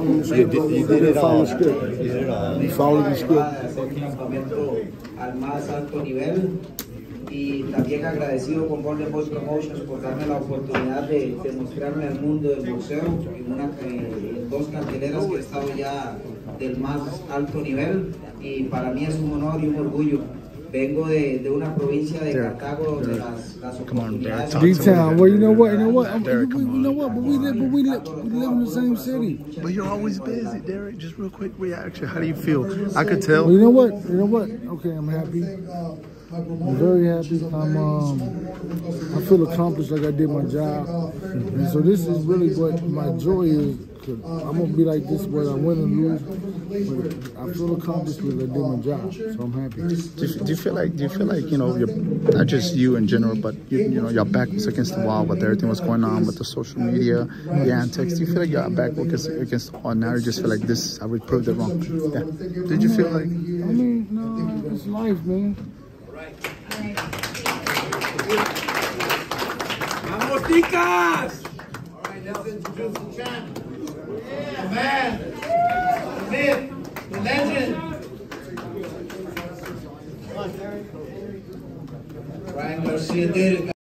following the script. You did- you did it all. the script. You did it all. You follow the script. y también agradecido con Golden Boy Promotions por darme la oportunidad de, de mostrarme al mundo del boxeo en, una, eh, en dos carteleras que he estado ya del más alto nivel y para mí es un honor y un orgullo. Vengo de, de una provincia de Cartago donde las, las oportunidades... D-Town. Well, you know what? You know what? I'm- we, we, you know what? But we live, but we live, we live in the same city. But you're always busy, Derrick. Just real quick reaction. How do you feel? I could tell. Well, you know what? You know what? Okay, I'm happy. I'm very happy. I'm um, I feel accomplished, like I did my job. And so this is really what my joy is. 'Cause I'm gonna be like this whether I win or lose, but I feel accomplished because I did my job. So I'm happy. Do you, do you feel like do you feel like you know you're not just you in general, but you, you know your back was against the wall with everything was going on with the social media, the antics. Do you feel like your back was against the wall? Now you just feel like this. I would prove it wrong. Yeah. Did you feel like? I mean, no, it's life, man. ¡Vamos, ticas! Man, the myth, the legend. Ryan Garcia did it.